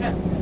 Yeah.